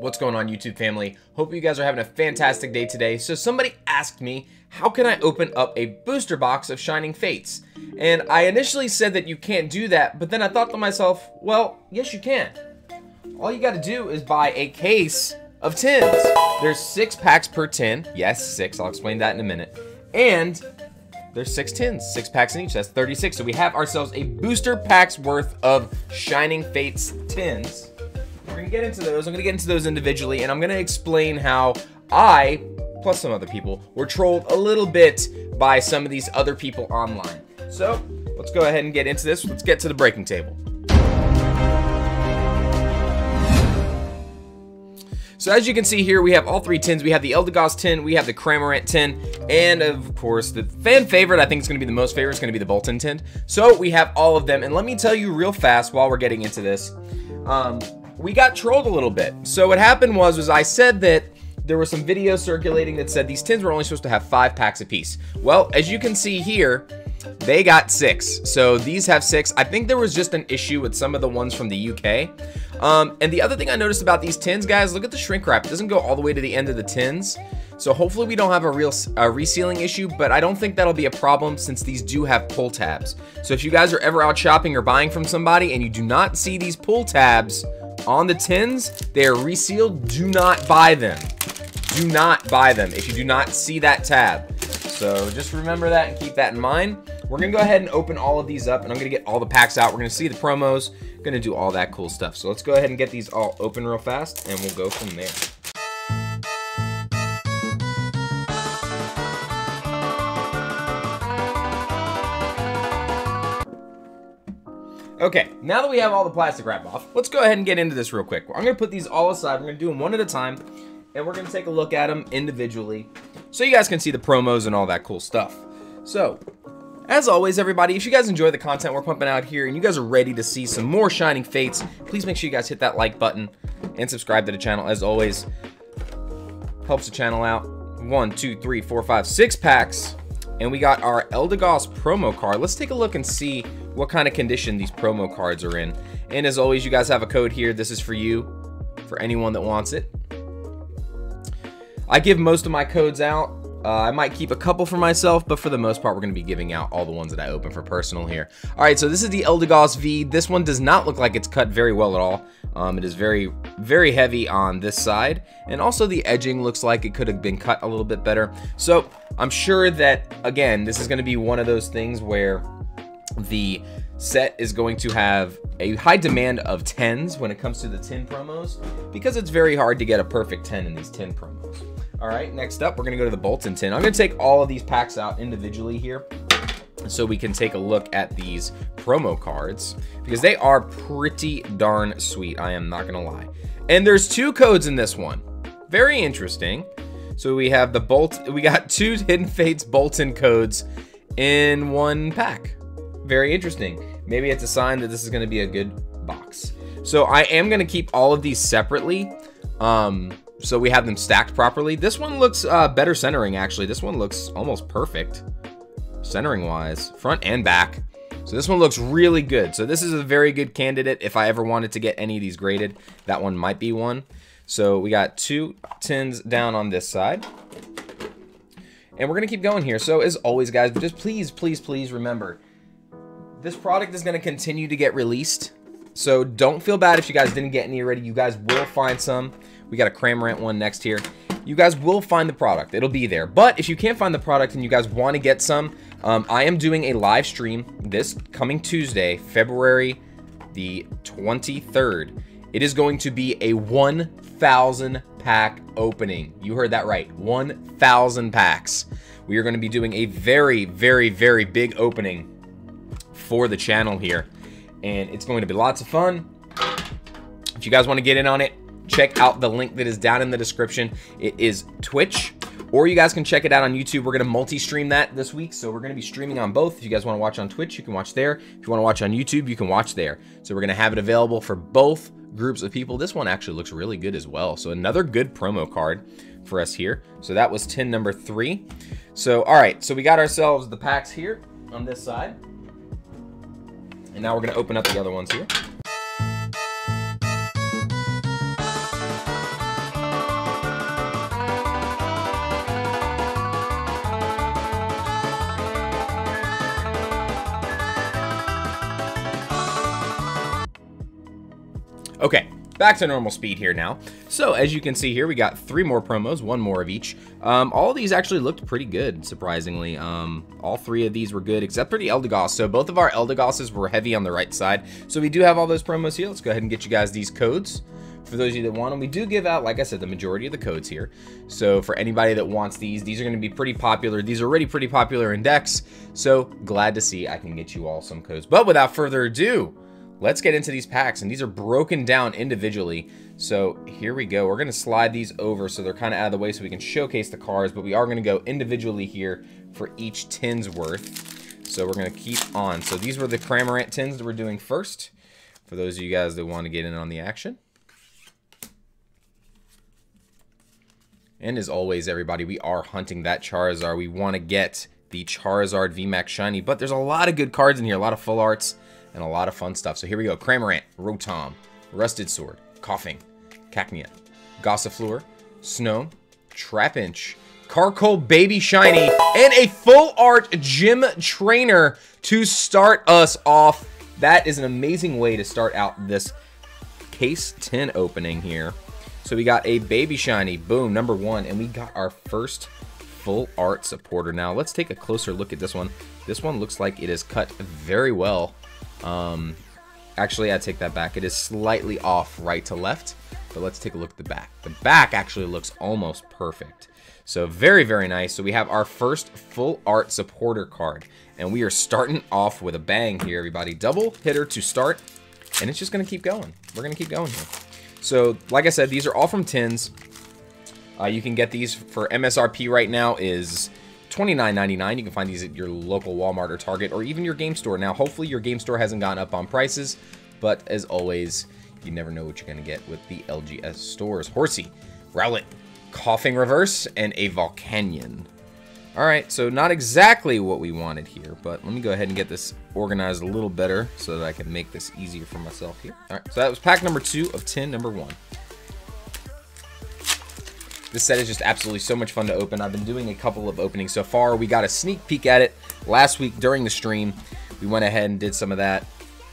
What's going on YouTube family? Hope you guys are having a fantastic day today. So somebody asked me, how can I open up a booster box of Shining Fates? And I initially said that you can't do that, but then I thought to myself, well, yes you can. All you gotta do is buy a case of tins. There's six packs per tin. Yes, six, I'll explain that in a minute. And there's six tins, six packs in each, that's 36. So we have ourselves a booster pack's worth of Shining Fates tins. We're gonna get into those. I'm gonna get into those individually, and I'm gonna explain how I, plus some other people, were trolled a little bit by some of these other people online. So let's go ahead and get into this. Let's get to the breaking table. So as you can see here, we have all three tins. We have the Eldegoss tin, we have the Cramorant tin, and of course, the fan favorite, I think it's going to be the most favorite, is going to be the Boltund tin. So we have all of them, and let me tell you real fast while we're getting into this. Um, we got trolled a little bit. So what happened was, was I said that there were some videos circulating that said these tins were only supposed to have five packs a piece. Well, as you can see here, they got six. So these have six. I think there was just an issue with some of the ones from the UK. Um, and the other thing I noticed about these tins, guys, look at the shrink wrap. It doesn't go all the way to the end of the tins. So hopefully we don't have a real a resealing issue, but I don't think that'll be a problem since these do have pull tabs. So if you guys are ever out shopping or buying from somebody and you do not see these pull tabs on the tins, they are resealed. Do not buy them. Do not buy them if you do not see that tab. So just remember that and keep that in mind. We're gonna go ahead and open all of these up and I'm gonna get all the packs out. We're gonna see the promos, gonna do all that cool stuff. So let's go ahead and get these all open real fast and we'll go from there. Okay, now that we have all the plastic wrap off, let's go ahead and get into this real quick. I'm gonna put these all aside. We're gonna do them one at a time, and we're gonna take a look at them individually, so you guys can see the promos and all that cool stuff. So, as always, everybody, if you guys enjoy the content we're pumping out here, and you guys are ready to see some more Shining Fates, please make sure you guys hit that like button and subscribe to the channel. As always, helps the channel out. One, two, three, four, five, six packs and we got our Eldegoss promo card. Let's take a look and see what kind of condition these promo cards are in. And as always, you guys have a code here. This is for you, for anyone that wants it. I give most of my codes out. Uh, I might keep a couple for myself, but for the most part, we're going to be giving out all the ones that I open for personal here. All right, so this is the Eldegoss V. This one does not look like it's cut very well at all. Um, it is very, very heavy on this side, and also the edging looks like it could have been cut a little bit better. So I'm sure that, again, this is going to be one of those things where the set is going to have a high demand of 10s when it comes to the 10 promos because it's very hard to get a perfect 10 in these 10 promos. All right, next up, we're gonna go to the Boltund tin. I'm gonna take all of these packs out individually here so we can take a look at these promo cards because they are pretty darn sweet. I am not gonna lie. And there's two codes in this one. Very interesting. So we have the Bolt, we got two Hidden Fates Boltund codes in one pack. Very interesting. Maybe it's a sign that this is gonna be a good box. So I am gonna keep all of these separately. Um, so we have them stacked properly. This one looks uh, better centering, actually. This one looks almost perfect, centering-wise, front and back. So this one looks really good. So this is a very good candidate if I ever wanted to get any of these graded. That one might be one. So we got two tins down on this side. And we're going to keep going here. So as always, guys, just please, please, please remember, this product is going to continue to get released. So don't feel bad if you guys didn't get any already. You guys will find some. We got a Cramorant one next here. You guys will find the product. It'll be there. But if you can't find the product and you guys want to get some, um, I am doing a live stream this coming Tuesday, February the 23rd. It is going to be a 1,000 pack opening. You heard that right. 1,000 packs. We are going to be doing a very, very, very big opening for the channel here. And it's going to be lots of fun. If you guys want to get in on it, check out the link that is down in the description. It is Twitch, or you guys can check it out on YouTube. We're going to multi-stream that this week, so we're going to be streaming on both. If you guys want to watch on Twitch, you can watch there. If you want to watch on YouTube, you can watch there. So we're going to have it available for both groups of people. This one actually looks really good as well. So another good promo card for us here. So that was tin number three. So, all right, so we got ourselves the packs here on this side. And now we're to open up the other ones here. Back to normal speed here now. So as you can see here, we got three more promos, one more of each. Um, all these actually looked pretty good, surprisingly. Um, all three of these were good, except for the Eldegoss. So both of our Eldegosses were heavy on the right side. So we do have all those promos here. Let's go ahead and get you guys these codes. For those of you that want them, we do give out, like I said, the majority of the codes here. So for anybody that wants these, these are going to be pretty popular. These are already pretty popular in decks. So glad to see I can get you all some codes. But without further ado, let's get into these packs. And these are broken down individually. So here we go. We're going to slide these over so they're kind of out of the way so we can showcase the cards. But we are going to go individually here for each tin's worth. So we're going to keep on. So these were the Cramorant tins that we're doing first. For those of you guys that want to get in on the action. And as always, everybody, we are hunting that Charizard. We want to get the Charizard VMAX Shiny, but there's a lot of good cards in here, a lot of full arts, and a lot of fun stuff. So here we go. Cramorant, Rotom, Rusted Sword, Koffing, Cacnea, Gossifleur, Snom, Trapinch, Carkol Baby Shiny, and a full art gym trainer to start us off. That is an amazing way to start out this case 10 opening here. So we got a Baby Shiny, boom, number one, and we got our first full art supporter. Now, let's take a closer look at this one. This one looks like it is cut very well. Um, actually, I take that back. It is slightly off right to left, but let's take a look at the back. The back actually looks almost perfect. So very, very nice. So we have our first full art supporter card, and we are starting off with a bang here, everybody. Double hitter to start, and it's just going to keep going. We're going to keep going here. So, like I said, these are all from tins. Uh, you can get these for MSRP right now is $29.99. You can find these at your local Walmart or Target or even your game store. Now, hopefully your game store hasn't gone up on prices, but as always, you never know what you're going to get with the LGS stores. Horsey, Rowlet, Koffing Reverse, and a Volcanion. All right, so not exactly what we wanted here, but let me go ahead and get this organized a little better so that I can make this easier for myself here. All right, so that was pack number two of 10, number one. This set is just absolutely so much fun to open. I've been doing a couple of openings so far. We got a sneak peek at it last week during the stream. We went ahead and did some of that.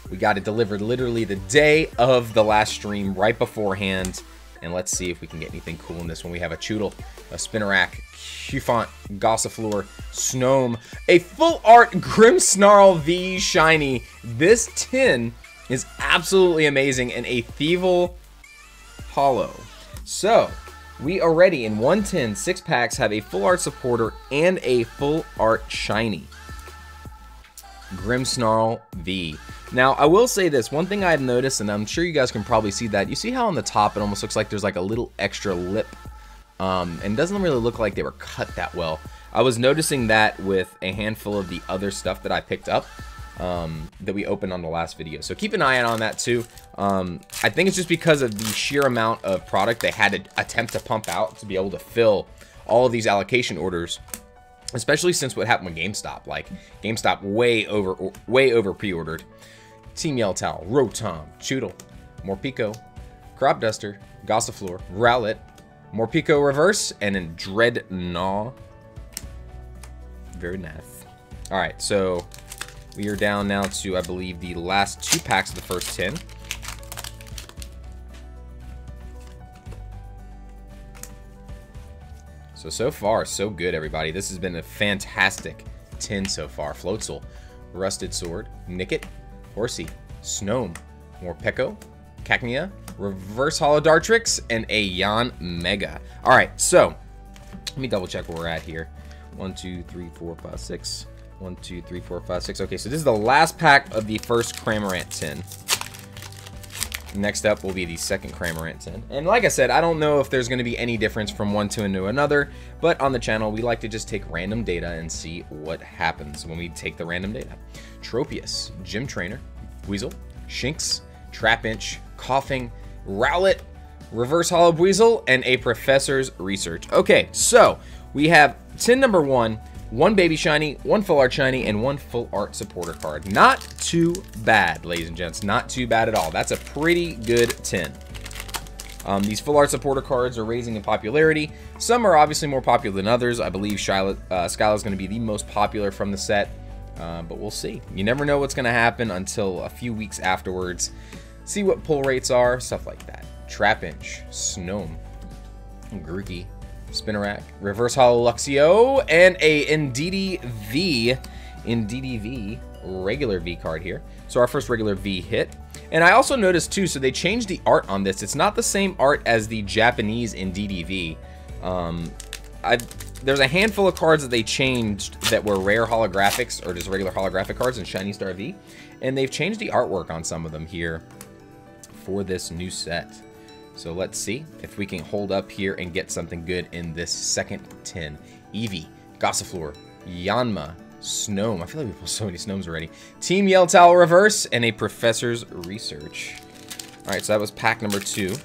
We got it delivered literally the day of the last stream, right beforehand. And let's see if we can get anything cool in this one. We have a Chewtle, a Spinarak, Cufant, Gossifleur, Snom, a full art Grimmsnarl V Shiny. This tin is absolutely amazing and a Thievul Hollow. So, we already in 110 six packs have a full art supporter and a full art shiny. Grimmsnarl V. Now, I will say this, one thing I've noticed, and I'm sure you guys can probably see that, you see how on the top it almost looks like there's like a little extra lip, um, and doesn't really look like they were cut that well. I was noticing that with a handful of the other stuff that I picked up um, that we opened on the last video. So keep an eye out on that too. Um, I think it's just because of the sheer amount of product they had to attempt to pump out to be able to fill all of these allocation orders especially since what happened with GameStop. Like GameStop way over way over pre-ordered. Team Yell Towel, Rotom, Chewtle, Morpeko, Crop Duster, Gossifleur, Rowlet, Morpeko Reverse, and then Drednaw. Very nice. Alright, so we are down now to, I believe, the last two packs of the first 10. So, so far, so good, everybody. This has been a fantastic 10 so far. Floatzel, Rusted Sword, Nickit, Horsey, Snom, Morpeko, Cacnea, Reverse Hollow Dartrix, and a Yanmega. All right, so let me double check where we're at here. One, two, three, four, five, six. One, two, three, four, five, six. Okay, so this is the last pack of the first Cramorant tin. Next up will be the second Cramorant tin. And like I said, I don't know if there's going to be any difference from one tin to another, but on the channel, we like to just take random data and see what happens when we take the random data. Tropius, Gym Trainer, Weasel, Shinx, Trapinch, Koffing, Rowlet, Reverse Hollow Weasel, and a Professor's Research. Okay, so we have tin number one, one baby shiny, one full art shiny, and one full art supporter card. Not too bad, ladies and gents. Not too bad at all. That's a pretty good tin. Um, these full art supporter cards are raising in popularity. Some are obviously more popular than others. I believe uh, Skyla is going to be the most popular from the set, uh, but we'll see. You never know what's going to happen until a few weeks afterwards. see what pull rates are, stuff like that. Trapinch, Snom, Grookey, Spinarak, Reverse Hollow Luxio, and a Indeedee V, Indeedee V, regular V card here. So our first regular V hit. And I also noticed too, so they changed the art on this. It's not the same art as the Japanese Indeedee V. Um, there's a handful of cards that they changed that were rare holographics or just regular holographic cards in Shiny Star V. And they've changed the artwork on some of them here for this new set. So let's see if we can hold up here and get something good in this second tin. Eevee, Gossifleur, Yanma, Snom. I feel like we pulled so many Snoms already. Team Yell Towel Reverse, and a Professor's Research. Alright, so that was pack number two.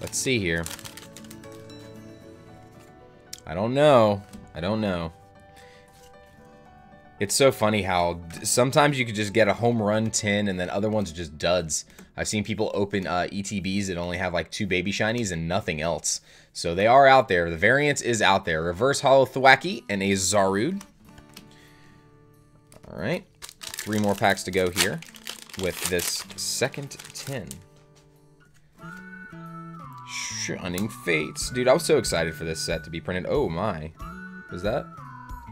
Let's see here. I don't know. I don't know. It's so funny how sometimes you could just get a home run 10 and then other ones are just duds. I've seen people open uh, ETBs that only have like two baby shinies and nothing else. So they are out there. The variance is out there. Reverse Hollow Thwackey and a Zarude. All right. Three more packs to go here with this second 10. Shining Fates. Dude, I was so excited for this set to be printed. Oh my. Was that?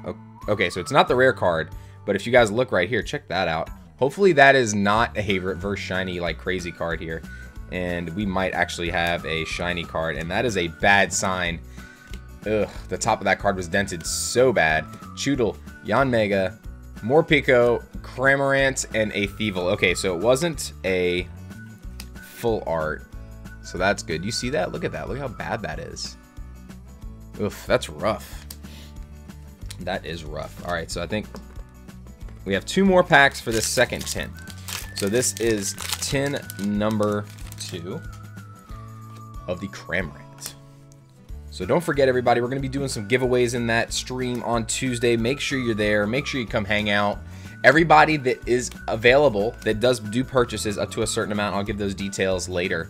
Oh, Okay, so it's not the rare card, but if you guys look right here, check that out. Hopefully that is not a reverse shiny like crazy card here. And we might actually have a shiny card, and that is a bad sign. Ugh, the top of that card was dented so bad. Chewtle, Yanmega, Morpeko, Cramorant, and a Thievul. Okay, so it wasn't a full art. So that's good. You see that? Look at that. Look how bad that is. Oof, that's rough. That is rough. All right, so I think we have two more packs for this second tin. So this is tin number two of the Cramorant. So don't forget, everybody, we're going to be doing some giveaways in that stream on Tuesday. Make sure you're there. Make sure you come hang out. Everybody that is available that does do purchases up to a certain amount, I'll give those details later.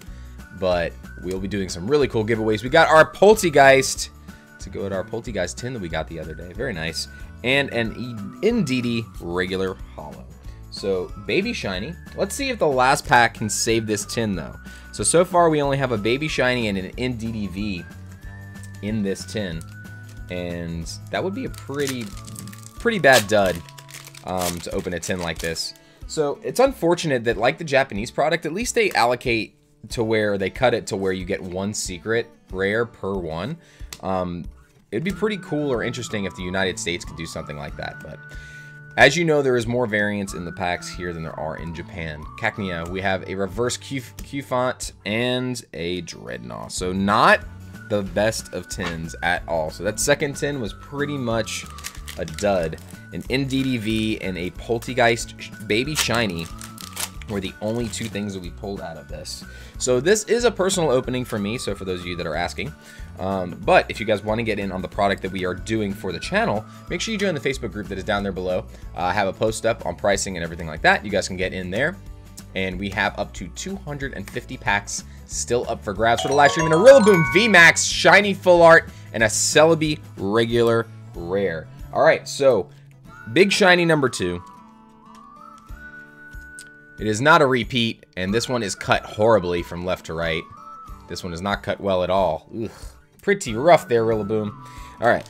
But we'll be doing some really cool giveaways. We got our Polteageist to go at our Polteageist tin that we got the other day. Very nice. And an Indeedee regular hollow. So, Baby Shiny. Let's see if the last pack can save this tin, though. So, so far we only have a Baby Shiny and an Indeedee V in this tin. And that would be a pretty, pretty bad dud um, to open a tin like this. So, it's unfortunate that, like the Japanese product, at least they allocate to where they cut it to where you get one secret rare per one. Um, it'd be pretty cool or interesting if the United States could do something like that, but as you know, there is more variants in the packs here than there are in Japan. Cacnea, we have a reverse Q font and a Drednaw. So not the best of tins at all. So that second tin was pretty much a dud. An Indeedee V and a Polteageist Baby Shiny were the only two things that we pulled out of this. So this is a personal opening for me, so for those of you that are asking. Um, but if you guys want to get in on the product that we are doing for the channel, make sure you join the Facebook group that is down there below. I have a post up on pricing and everything like that. You guys can get in there. And we have up to 250 packs still up for grabs for the live stream. And a Rillaboom VMAX Shiny Full Art and a Celebi Regular Rare. All right, so big shiny number two. It is not a repeat, and this one is cut horribly from left to right. This one is not cut well at all. Ugh. Pretty rough there, Rillaboom. Alright.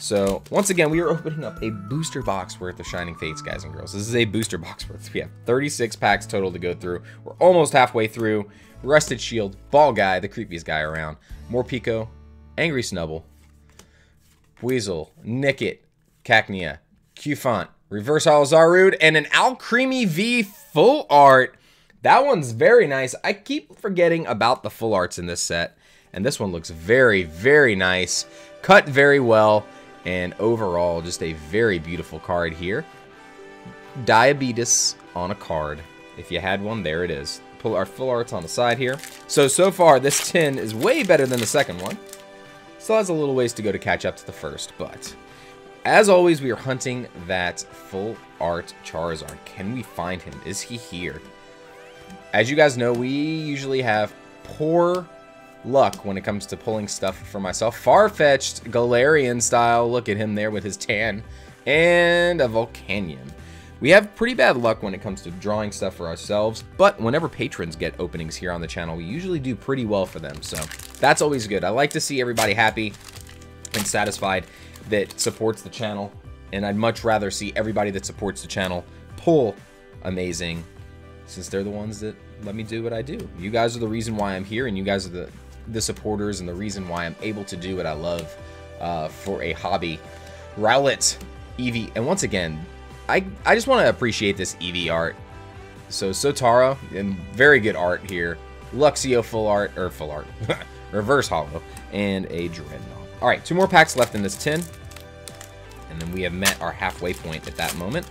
So, once again, we are opening up a booster box worth of Shining Fates, guys and girls. This is a booster box worth. We have 36 packs total to go through. We're almost halfway through. Rusted Shield, Ball Guy, the creepiest guy around. Morpeko, Angry Snubbull, Weasel, Nickit, Cacnea, Cufant, Reverse Zarude, and an Alcremie V full art that one's very nice. I keep forgetting about the full arts in this set. And this one looks very, very nice. Cut very well. And overall, just a very beautiful card here. Diabetes on a card. If you had one, there it is. Pull our full arts on the side here. So, so far, this tin is way better than the second one. Still has a little ways to go to catch up to the first, but... As always, we are hunting that full art Charizard. Can we find him? Is he here? As you guys know, we usually have poor luck when it comes to pulling stuff for myself. Farfetch'd Galarian style. Look at him there with his tan. And a Volcanion. We have pretty bad luck when it comes to drawing stuff for ourselves, but whenever patrons get openings here on the channel, we usually do pretty well for them, so that's always good. I like to see everybody happy and satisfied that supports the channel, and I'd much rather see everybody that supports the channel pull amazing, since they're the ones that let me do what I do. You guys are the reason why I'm here, and you guys are the, the supporters and the reason why I'm able to do what I love uh, for a hobby. Rowlet, Eevee, and once again, I, I just want to appreciate this Eevee art. So Sotara, and very good art here. Luxio full art, or full art, reverse hollow, and a Drednaw. All right, two more packs left in this tin. And then we have met our halfway point at that moment.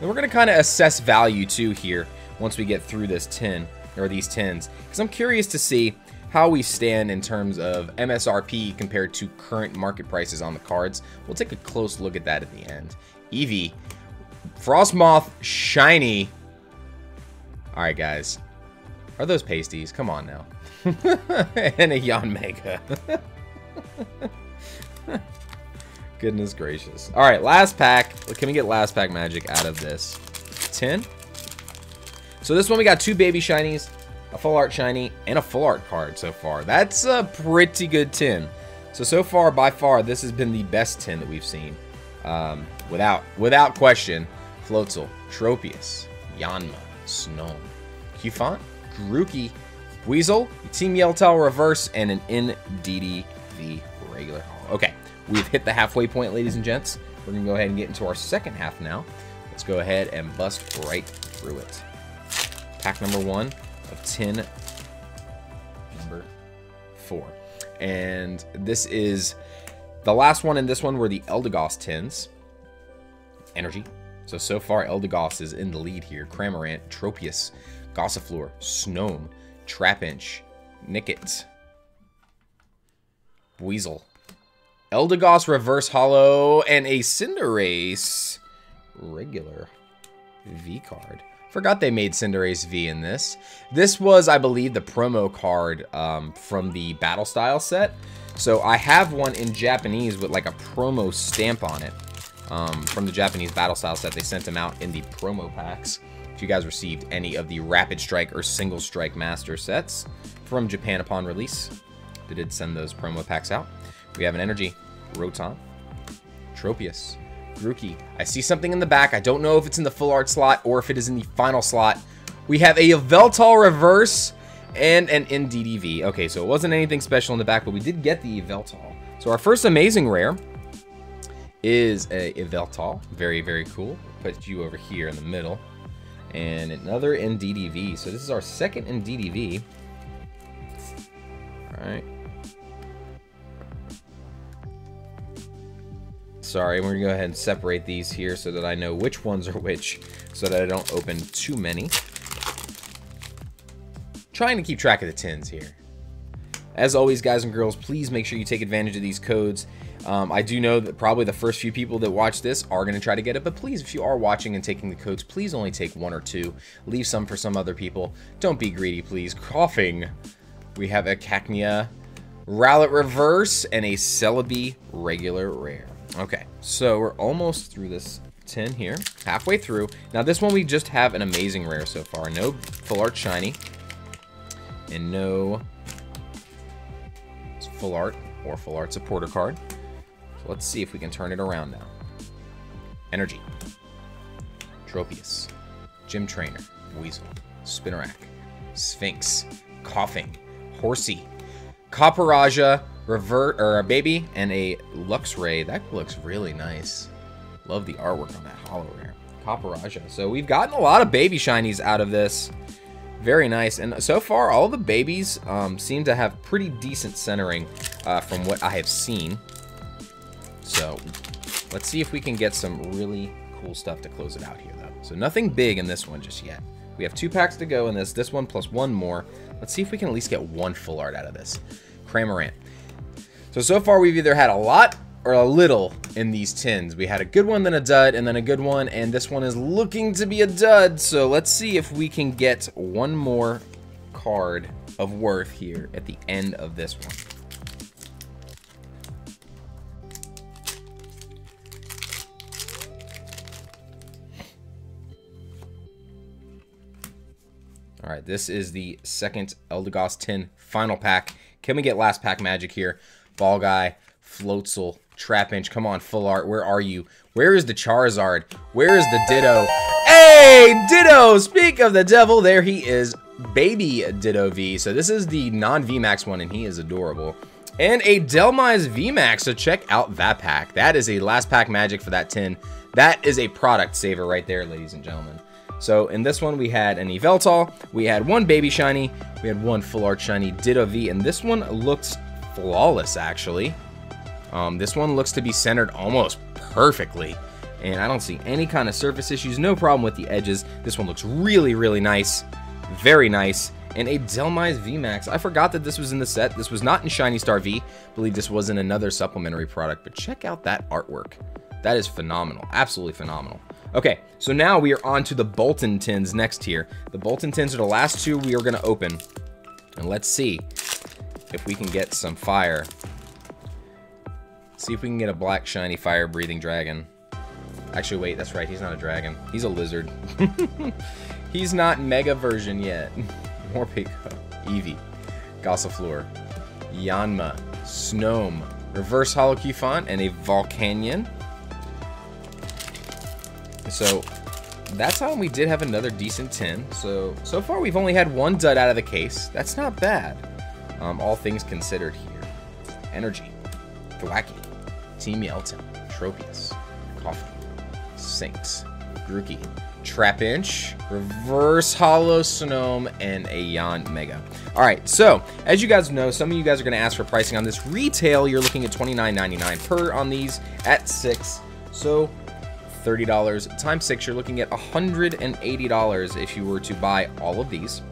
And we're going to kind of assess value too here once we get through this tin, or these tins. Because I'm curious to see how we stand in terms of MSRP compared to current market prices on the cards. We'll take a close look at that at the end. Eevee, Frosmoth, Shiny. Alright, guys. Are those pasties? Come on now. and a Yanmega. Goodness gracious. Alright, last pack. Can we get last pack magic out of this? 10? So this one we got two baby shinies, a full art shiny, and a full art card so far. That's a pretty good tin. So, so far, by far, this has been the best tin that we've seen. Um, without without question, Floatzel, Tropius, Yanma, Snom, Cufant, Grookey, Weasel, Team Tower Reverse, and an Indeedee V regular. Okay, we've hit the halfway point, ladies and gents. We're to go ahead and get into our second half now. Let's go ahead and bust right through it. Pack number one of 10, number four. And this is the last one and this one were the Eldegoss tins. Energy. So, so far, Eldegoss is in the lead here. Cramorant, Tropius, Gossifleur, Snom, Trapinch, Nickit, Weasel, Eldegoss Reverse Hollow, and a Cinderace regular V card. Forgot they made Cinderace V in this. This was, I believe, the promo card um, from the Battle Style set. So I have one in Japanese with like a promo stamp on it um, from the Japanese Battle Style set. They sent them out in the promo packs. If you guys received any of the Rapid Strike or Single Strike Master sets from Japan upon release, they did send those promo packs out. We have an Energy, Rotom, Tropius, Grookey. I see something in the back. I don't know if it's in the full art slot or if it is in the final slot. We have a Yveltal reverse and an Indeedee V. Okay, so it wasn't anything special in the back, but we did get the Yveltal. So our first amazing rare is a Yveltal. Very, very cool. Put you over here in the middle. And another Indeedee V. So this is our second Indeedee V. Alright. Sorry, we're to go ahead and separate these here so that I know which ones are which, so that I don't open too many. Trying to keep track of the tins here. As always, guys and girls, please make sure you take advantage of these codes. Um, I do know that probably the first few people that watch this are going to try to get it, but please, if you are watching and taking the codes, please only take one or two. Leave some for some other people. Don't be greedy, please. Koffing. We have a Cacnea Rowlet Reverse and a Celebi Regular Rare. Okay, so we're almost through this tin here, halfway through. Now this one we just have an amazing rare so far. No full art shiny, and no full art or full art supporter card. So let's see if we can turn it around now. Energy, Tropius, Gym Trainer, Weasel, Spinarak, Shinx, Koffing, Horsey, Copperajah, Revert, or a baby, and a Luxray. That looks really nice. Love the artwork on that hollow rare. Copperajah. So we've gotten a lot of baby shinies out of this. Very nice. And so far, all the babies um, seem to have pretty decent centering uh, from what I have seen. So let's see if we can get some really cool stuff to close it out here, though. So nothing big in this one just yet. We have two packs to go in this. This one plus one more. Let's see if we can at least get one full art out of this. Cramorant. So, so far we've either had a lot or a little in these tins. We had a good one, then a dud, and then a good one, and this one is looking to be a dud. So let's see if we can get one more card of worth here at the end of this one. All right, this is the second Eldegoss tin final pack. Can we get last pack magic here? Ball Guy, Floatzel, Trapinch. Come on, full art. Where are you? Where is the Charizard? Where is the Ditto? Hey, Ditto! Speak of the devil, there he is. Baby Ditto V. So this is the non-VMAX one, and he is adorable. And a Dhelmise VMAX, so check out that pack. That is a last pack magic for that tin. That is a product saver right there, ladies and gentlemen. So in this one, we had an Yveltal, we had one Baby Shiny, we had one Full Art Shiny Ditto V, and this one looks flawless, actually. Um, this one looks to be centered almost perfectly, and I don't see any kind of surface issues, no problem with the edges. This one looks really, really nice, very nice. And a Dhelmise VMAX. I forgot that this was in the set. This was not in Shiny Star V. I believe this was in another supplementary product, but check out that artwork. That is phenomenal, absolutely phenomenal. Okay, so now we are on to the Boltund tins next here. The Boltund tins are the last two we are going to open. And let's see if we can get some fire. See if we can get a black, shiny, fire-breathing dragon. Actually, wait, that's right. He's not a dragon. He's a lizard. He's not mega version yet. Morpeko, uh, Eevee, Gossifleur, Yanma, Snom, Reverse Hollow Cufant, and a Volcanion. So that's how we did have another decent 10. So, so far we've only had one dud out of the case. That's not bad. Um, all things considered here. Energy, Thwackey, Team Yelton, Tropius, Coffee, Sinks, Grookey, Trapinch, Reverse Hollow Snom, and a Yanmega. All right, so as you guys know, some of you guys are going to ask for pricing on this. Retail, you're looking at $29.99 per on these at six. So $30 times six, you're looking at $180 if you were to buy all of these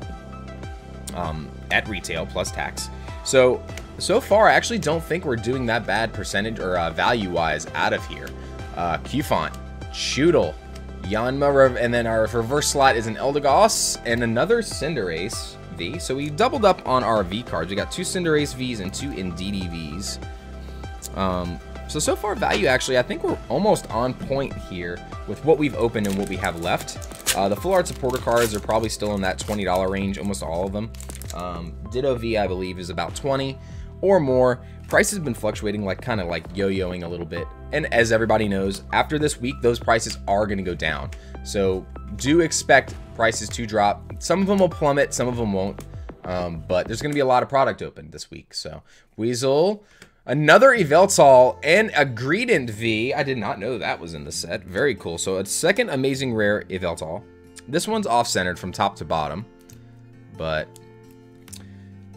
um, at retail plus tax. So, so far, I actually don't think we're doing that bad percentage or uh, value-wise out of here. Uh, Cufant, Chewtle, Yanma, and then our reverse slot is an Eldegoss and another Cinderace V. So we doubled up on our V cards. We got two Cinderace Vs and two Indeedee Vs. Um, so, so far value actually, I think we're almost on point here with what we've opened and what we have left. Uh, the full art supporter cards are probably still in that $20 range, almost all of them. Um, Ditto V, I believe, is about 20 or more. Price has been fluctuating, like kind of like yo-yoing a little bit. And as everybody knows, after this week, those prices are going to go down. So do expect prices to drop. Some of them will plummet, some of them won't. Um, but there's going to be a lot of product open this week. So Weasel, Another Yveltal and a Greedent V. I did not know that was in the set. Very cool. So a second amazing rare Yveltal. This one's off-centered from top to bottom. But...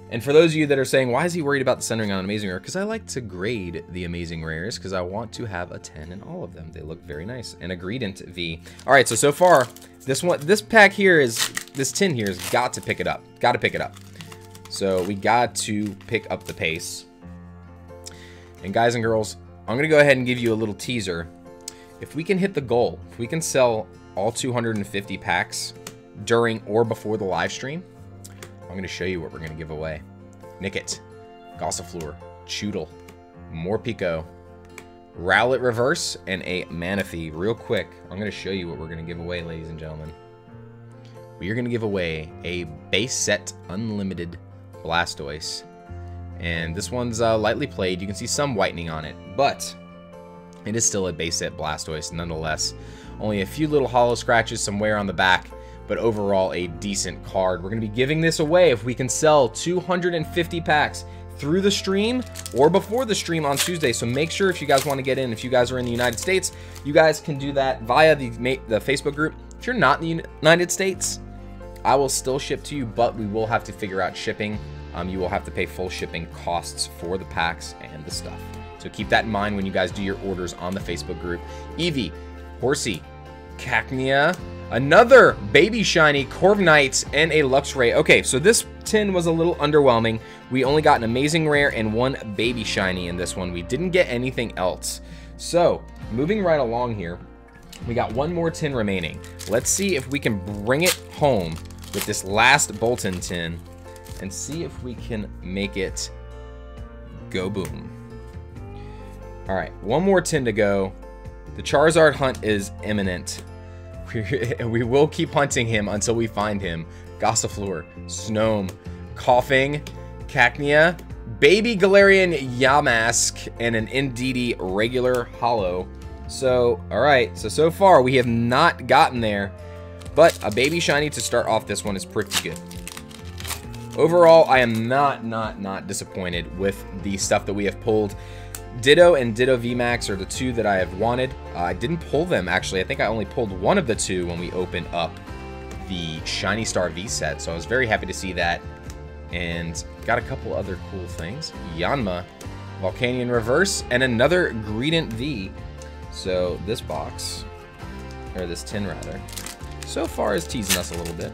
And for those of you that are saying, why is he worried about the centering on Amazing Rare? Because I like to grade the Amazing Rares because I want to have a 10 in all of them. They look very nice. And a Greedent V. All right, so, so far, this one, this pack here is, this tin here has got to pick it up. Got to pick it up. So we got to pick up the pace. And guys and girls, I'm going to go ahead and give you a little teaser. If we can hit the goal, if we can sell all 250 packs during or before the live stream, I'm going to show you what we're going to give away. Nickit, Gossifleur, Chewtle, Morpeko, Rowlet Reverse, and a Manaphy. Real quick, I'm going to show you what we're going to give away, ladies and gentlemen. We are going to give away a base set unlimited Blastoise and this one's uh, lightly played. You can see some whitening on it, but it is still a base set Blastoise nonetheless. Only a few little hollow scratches, some wear on the back, but overall a decent card. We're going to be giving this away if we can sell 250 packs through the stream or before the stream on Tuesday. So make sure if you guys want to get in, if you guys are in the United States, you guys can do that via the, the Facebook group. If you're not in the United States, I will still ship to you, but we will have to figure out shipping um, you will have to pay full shipping costs for the packs and the stuff. So keep that in mind when you guys do your orders on the Facebook group. Eevee, Horsey, Cacnea, another Baby Shiny, Corviknight, and a Luxray. Okay, so this tin was a little underwhelming. We only got an Amazing Rare and one Baby Shiny in this one. We didn't get anything else. So, moving right along here, we got one more tin remaining. Let's see if we can bring it home with this last Boltund tin and see if we can make it go boom. All right, one more 10 to go. The Charizard hunt is imminent. we will keep hunting him until we find him. Gossifleur, Snom, Koffing, Cacnea, Baby Galarian Yamask, and an Indeedee regular hollow. So, alright, so so far we have not gotten there, but a baby shiny to start off this one is pretty good. Overall, I am not, not, not disappointed with the stuff that we have pulled. Ditto and Ditto VMAX are the two that I have wanted. Uh, I didn't pull them, actually. I think I only pulled one of the two when we opened up the Shiny Star V set, so I was very happy to see that. And got a couple other cool things. Yanma, Volcanion Reverse, and another Greedent V. So this box, or this tin rather, so far is teasing us a little bit.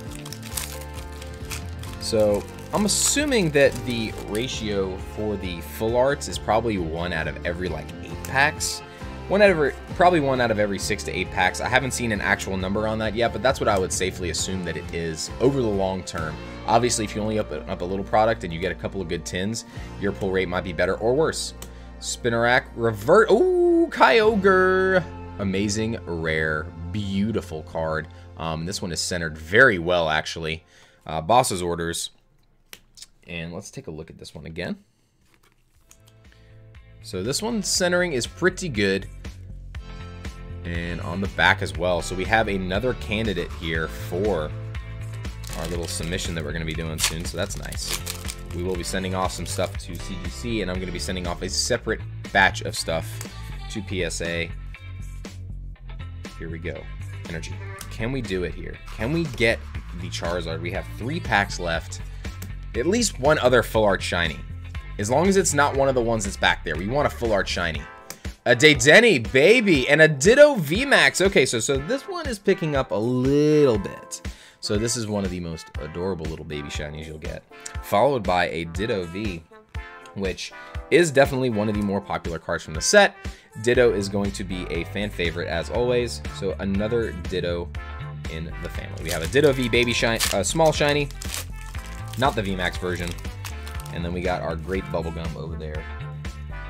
So I'm assuming that the ratio for the full arts is probably one out of every like eight packs. One out of every, probably one out of every six to eight packs. I haven't seen an actual number on that yet, but that's what I would safely assume that it is over the long term. Obviously, if you only open up a little product and you get a couple of good tins, your pull rate might be better or worse. Spinarak, revert. Ooh, Kyogre. Amazing, rare, beautiful card. Um, this one is centered very well, actually. Uh, boss's orders. And let's take a look at this one again. So this one centering is pretty good. And on the back as well. So we have another candidate here for our little submission that we're going to be doing soon. So that's nice. We will be sending off some stuff to CGC. And I'm going to be sending off a separate batch of stuff to PSA. Here we go. Energy. Can we do it here? Can we get the Charizard? We have three packs left. At least one other full art shiny. As long as it's not one of the ones that's back there. We want a full art shiny. A Dedenne, baby, and a Ditto VMAX. Okay, so, so this one is picking up a little bit. So this is one of the most adorable little baby shinies you'll get. Followed by a Ditto V, which is definitely one of the more popular cards from the set. Ditto is going to be a fan favorite as always. So another Ditto in the family. We have a Ditto V baby shine, uh, small shiny, not the VMAX version. And then we got our great bubblegum over there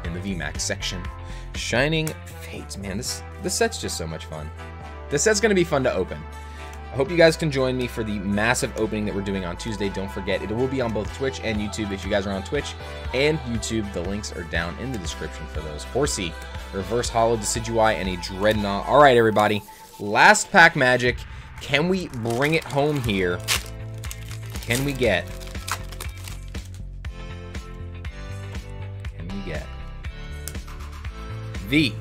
in the VMAX section. Shining Fates. Man, this, this set's just so much fun. This set's to be fun to open. I hope you guys can join me for the massive opening that we're doing on Tuesday. Don't forget, it will be on both Twitch and YouTube. If you guys are on Twitch and YouTube, the links are down in the description for those. Horsey, Reverse Hollow Decidueye, and a Drednaw. All right, everybody. Last pack magic. Can we bring it home here? Can we get Can we get? The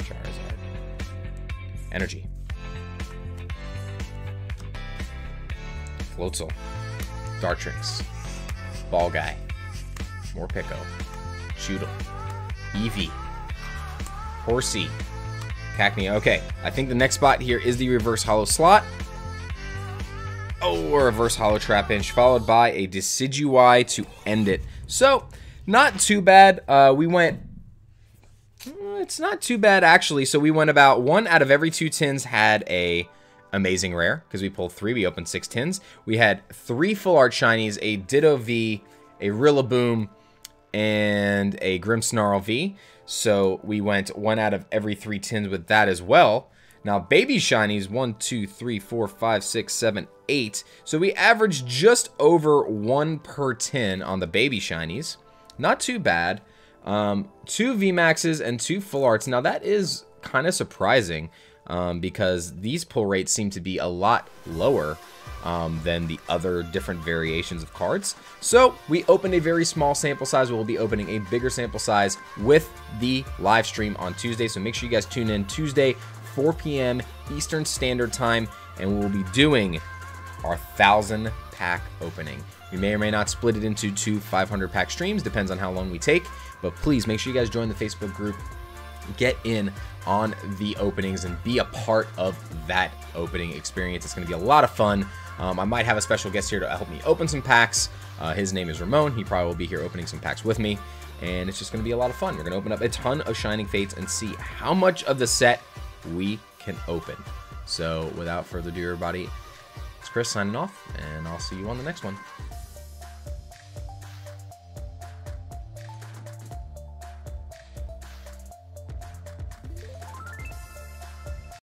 Charizard. Energy. Floatzel. Dartrix. Ball Guy. Morpeko. Chewtle. Eevee. Horsey. Cacnea. Okay, I think the next spot here is the reverse hollow slot. Oh, a reverse hollow Trapinch, followed by a Decidueye to end it. So, not too bad. Uh, we went. Mm, it's not too bad actually. So we went about one out of every two tins had a amazing rare because we pulled three. We opened six tins. We had three full art shinies, a Ditto V, a Rillaboom, and a Grimmsnarl V. So we went one out of every three tins with that as well. Now, baby shinies, one, two, three, four, five, six, seven, eight. So we averaged just over one per tin on the baby shinies. Not too bad. Um, two VMAXs and two full arts. Now that is kind of surprising um, because these pull rates seem to be a lot lower um, than the other different variations of cards. So we opened a very small sample size. We'll be opening a bigger sample size with the live stream on Tuesday. So make sure you guys tune in Tuesday, 4 p.m. Eastern Standard Time, and we will be doing our 1,000 pack opening. We may or may not split it into two 500 pack streams, depends on how long we take. But please make sure you guys join the Facebook group, get in on the openings, and be a part of that opening experience. It's going to be a lot of fun. Um, I might have a special guest here to help me open some packs. Uh, his name is Ramon. He probably will be here opening some packs with me. And it's just going to be a lot of fun. We're going to open up a ton of Shining Fates and see how much of the set we can open. So without further ado, everybody, it's Chris signing off, and I'll see you on the next one.